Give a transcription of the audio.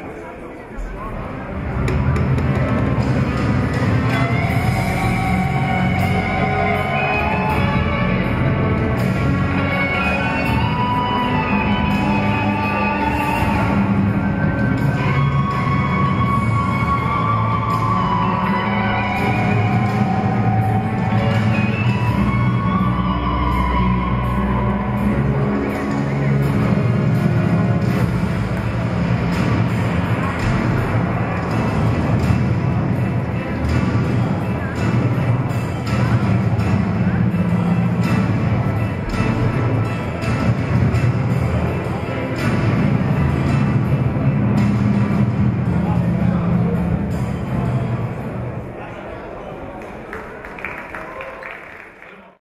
必要なの?